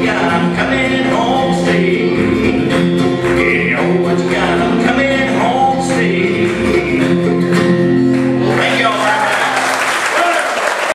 Blanca